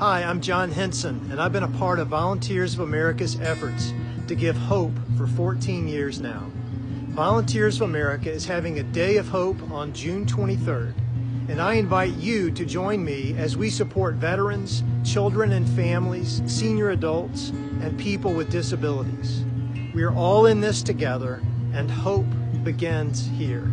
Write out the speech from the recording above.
Hi, I'm John Henson, and I've been a part of Volunteers of America's efforts to give hope for 14 years now. Volunteers of America is having a Day of Hope on June 23rd, and I invite you to join me as we support veterans, children and families, senior adults, and people with disabilities. We are all in this together, and hope begins here.